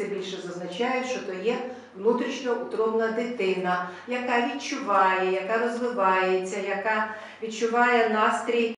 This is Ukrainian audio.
Це більше зазначає, що то є внутрішньоутробна дитина, яка відчуває, яка розвивається, яка відчуває настрій